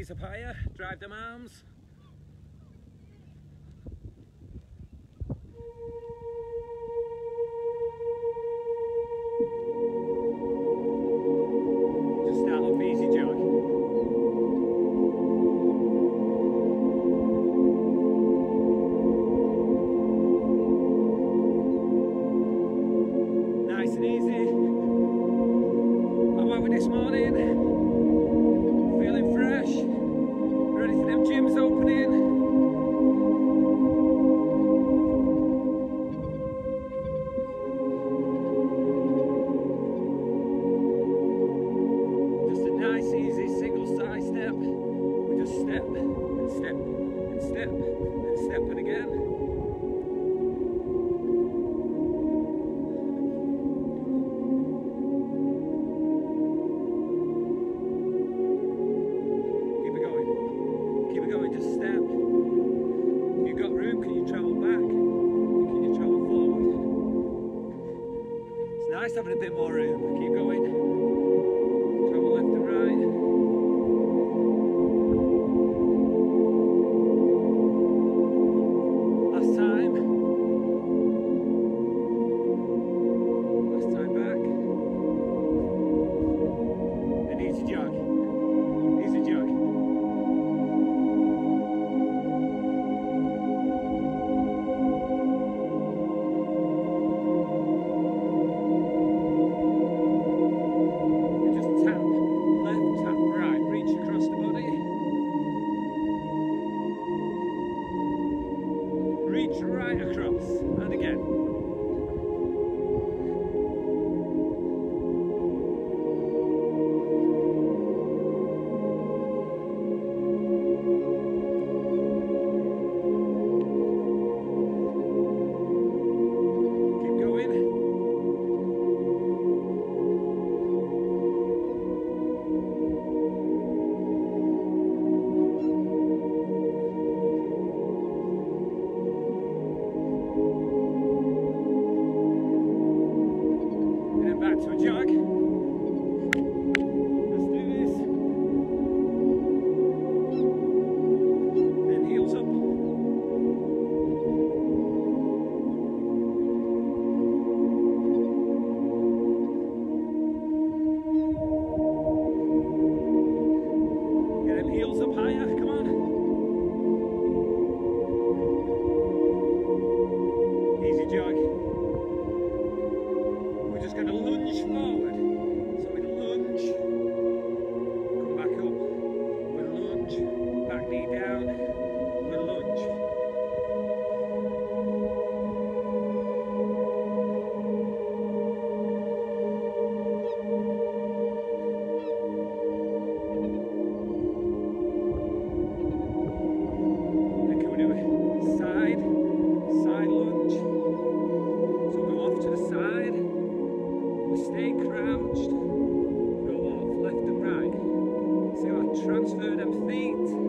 knees up higher, drive them arms. Just easy. Nice and easy. I'm this morning. to a jug. side, side lunge. So go off to the side, we stay crouched, go off left and right. See how I transfer them feet.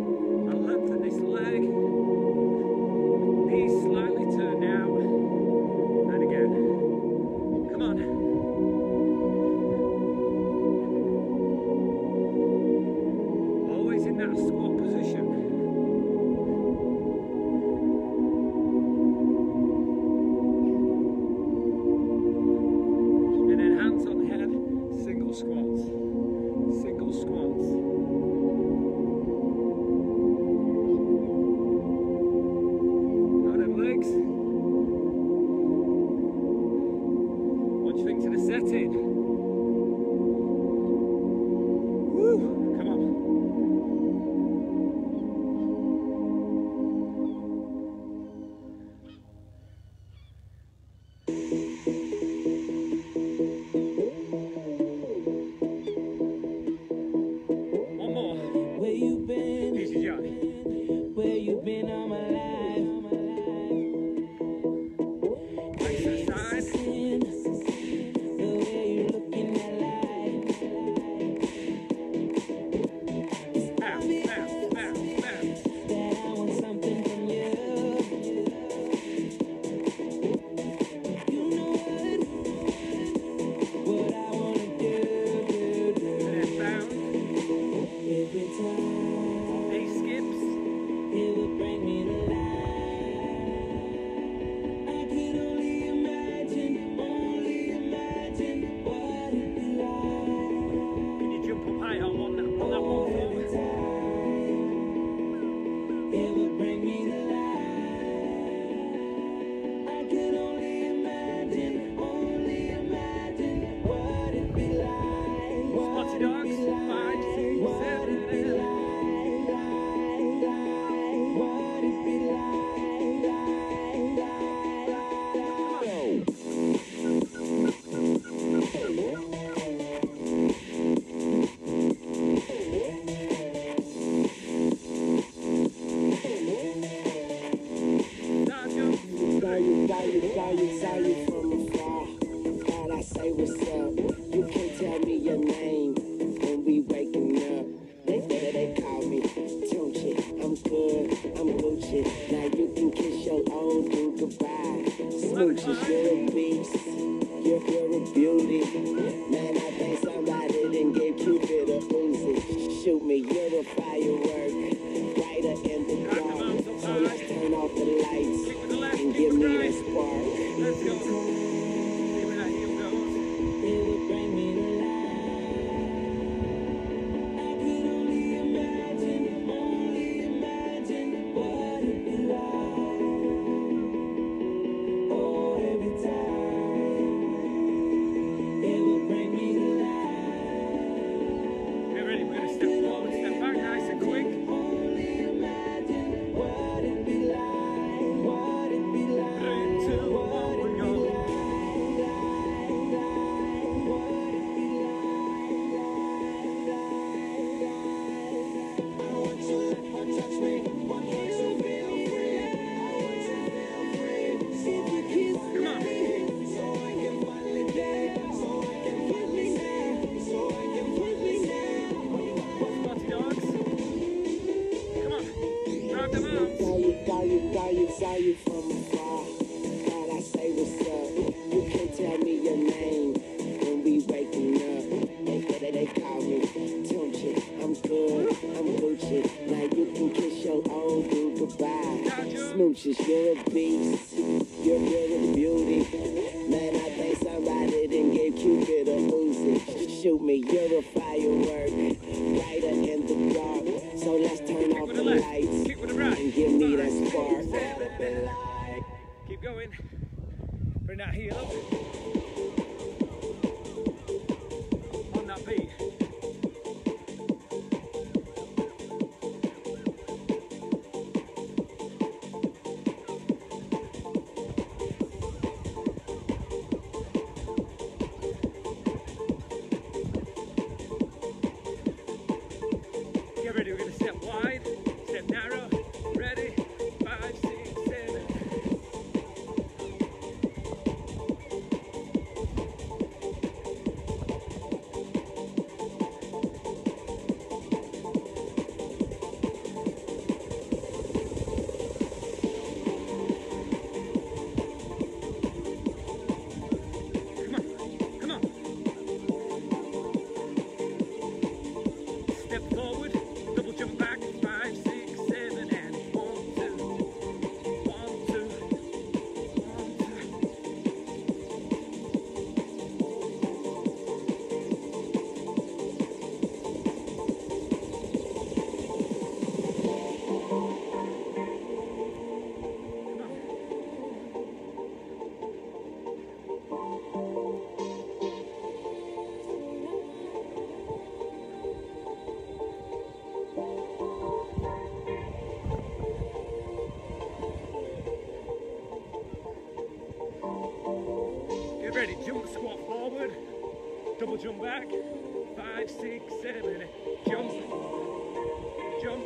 fireworks. jump back. five, six, seven. jump, jump,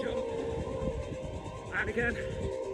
jump, and again.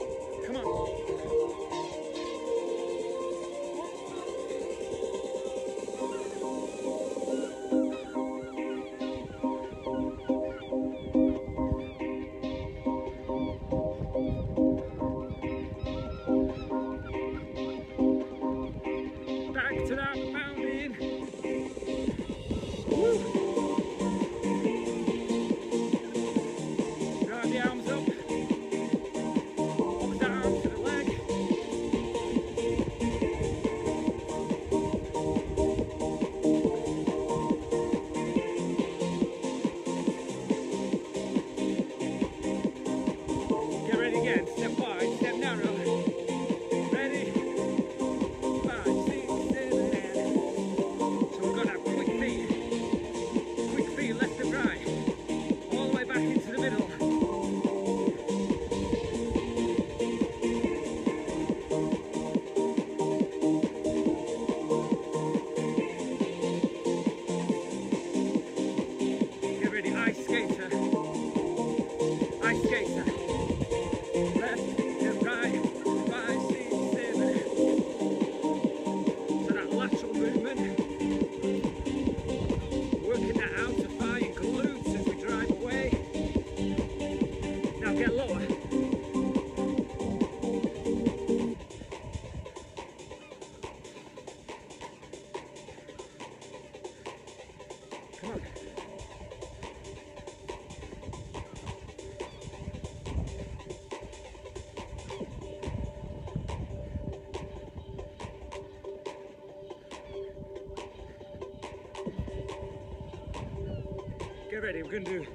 We're gonna do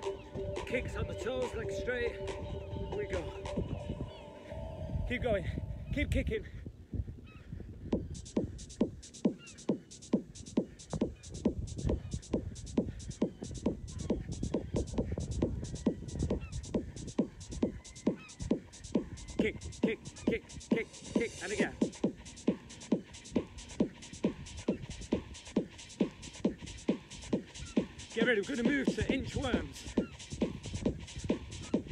kicks on the toes, legs straight. Here we go. Keep going, keep kicking. inchworms.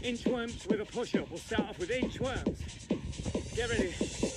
Inchworms with a push-up. We'll start off with inchworms. Get ready.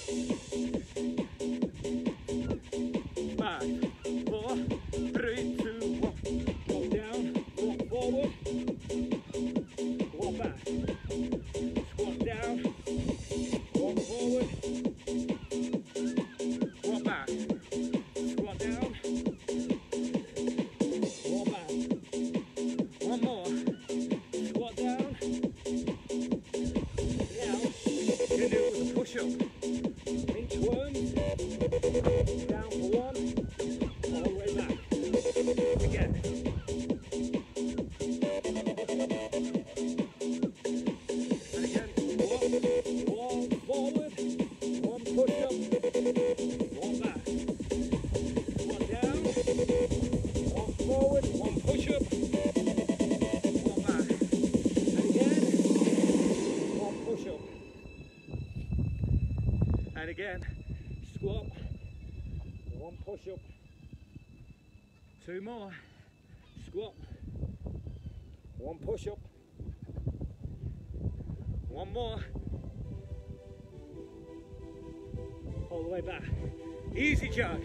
again, squat, one push up, two more, squat, one push up, one more, all the way back, easy jog.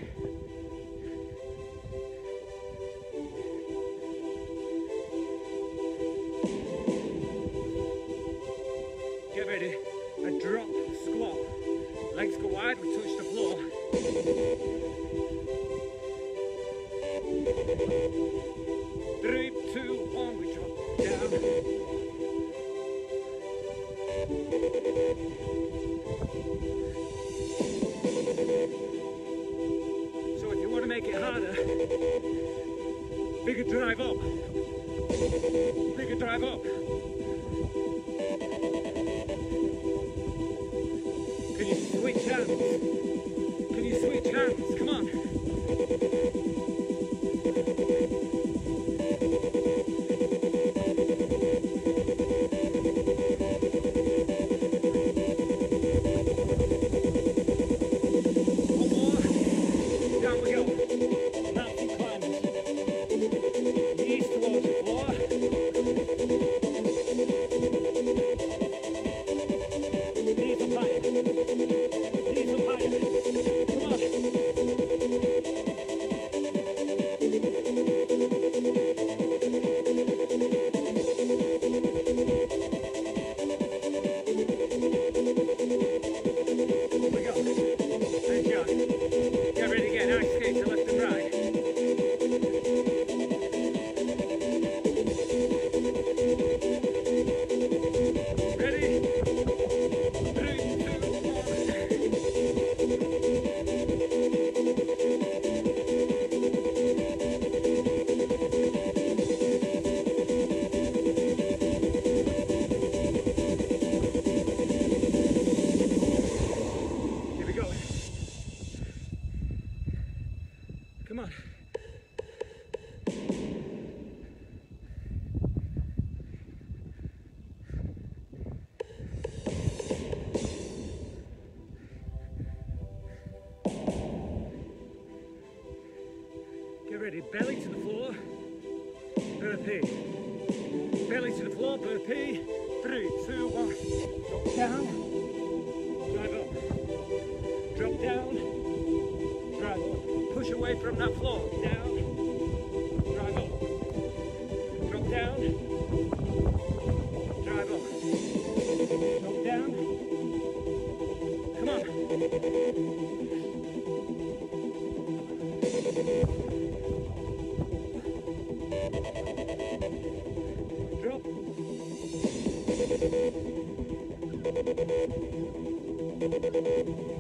can drive up. They can drive up. Can you switch hands? Can you switch hands? Come on. push away from that floor. Down, drive up. Drop down, drive up. Drop down. Come on. Drop. Thank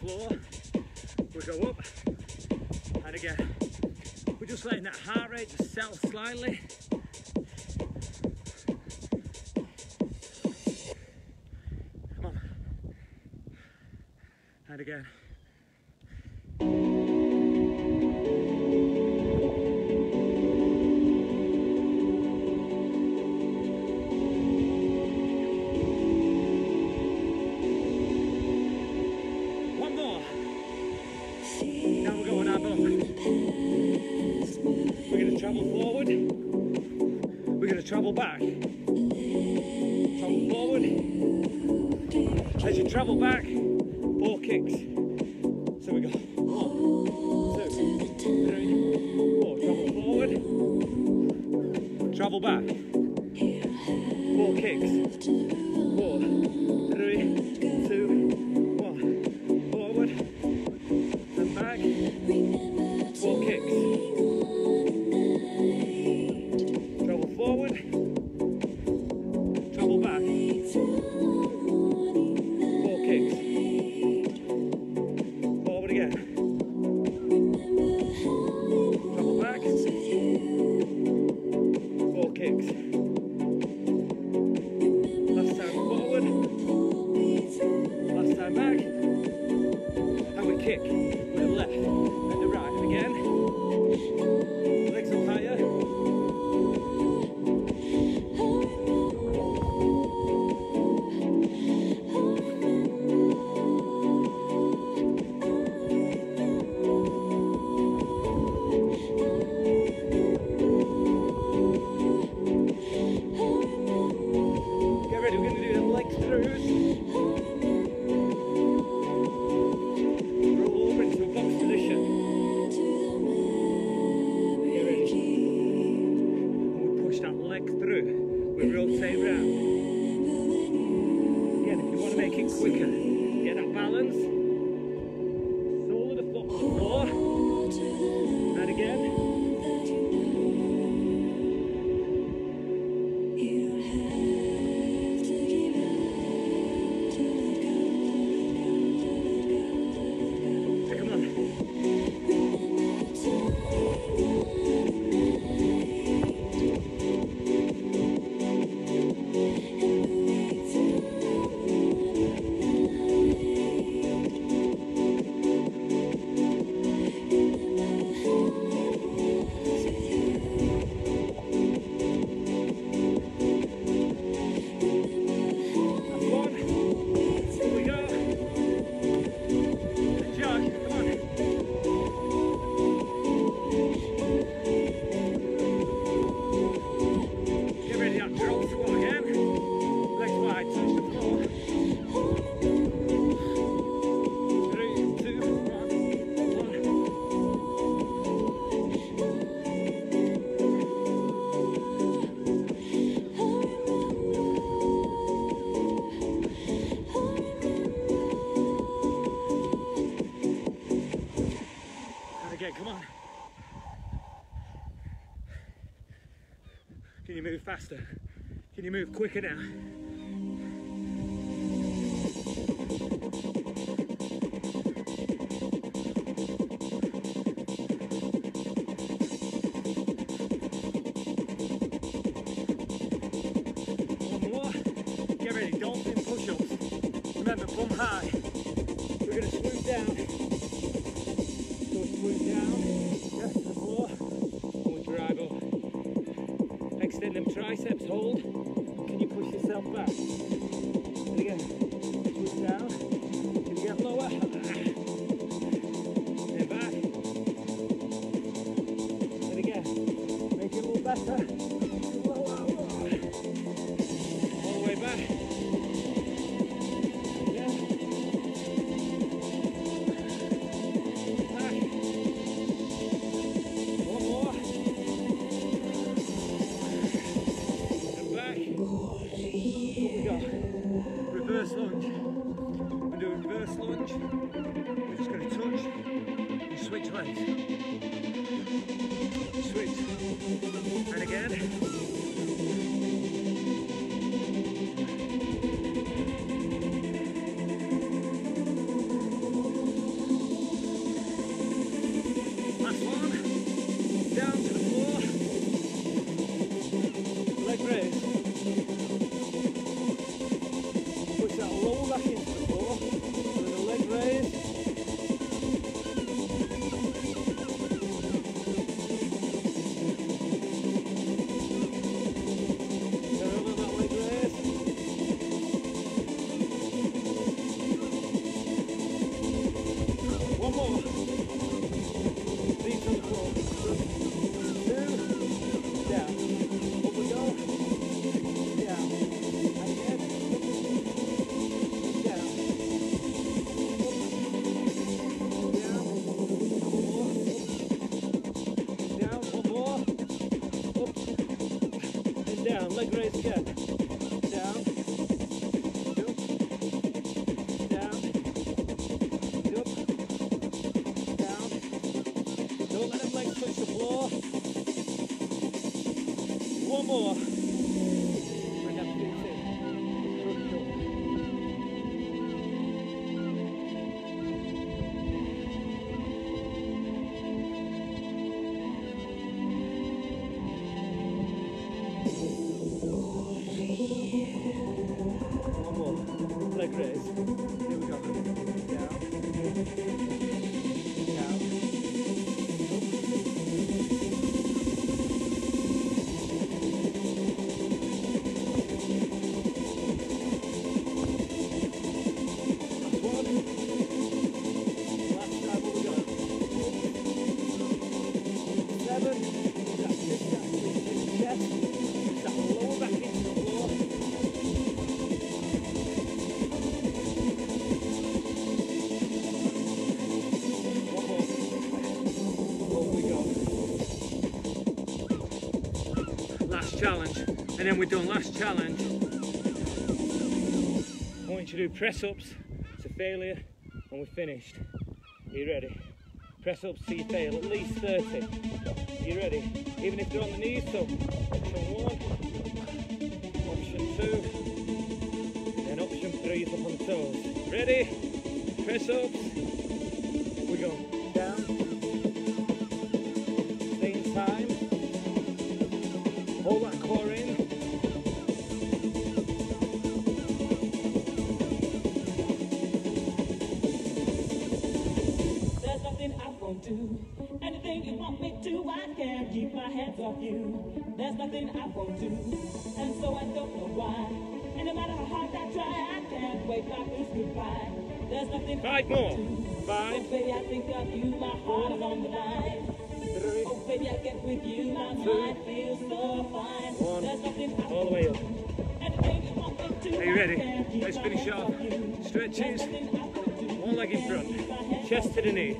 floor, we go up and again. We're just letting that heart rate just settle slightly. Come on. And again. Tschüss. move quicker now. One more. Get ready, dolphin push-ups. Remember, bum high. We're gonna swoop down. So swoop down, chest to the floor, or we'll drive up. Extend them triceps, hold. Like a great here. And then we're done. Last challenge. I want you to do press ups to failure and we're finished. Are you ready? Press ups till you fail, at least 30. Are you ready? Even if they're on the knees, so option one, option two, then option three is up on the toes. Ready? Press ups. Do. Anything you want me to, I can't keep my hands off you. There's nothing I won't do, and so I don't know why. And no matter how hard I try, I can't wave my blues goodbye. There's nothing Five I more. Five. Oh, baby, I think of you, my heart is on the line. Three. Oh, baby, I get with you, my Two. mind feels so fine. One. There's nothing I All the way up. Anything you want me to, Are you ready? Let's finish off. Stretches. There's nothing I won't do. One leg in front. Chest to the knee.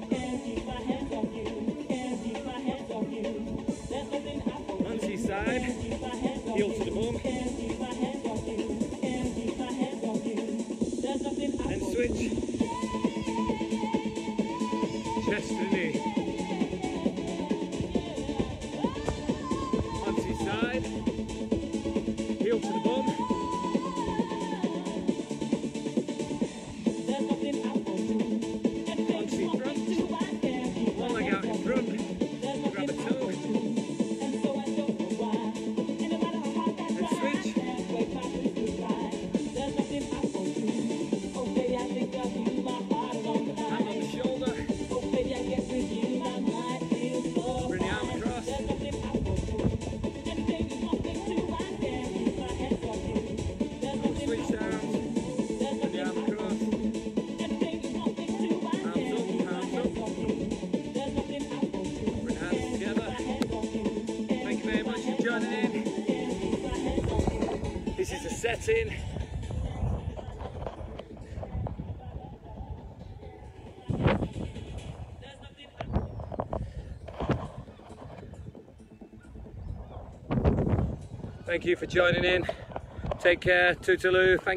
Chest is a setting. There's nothing I Thank you for joining in. Take care. Toodaloo. Thank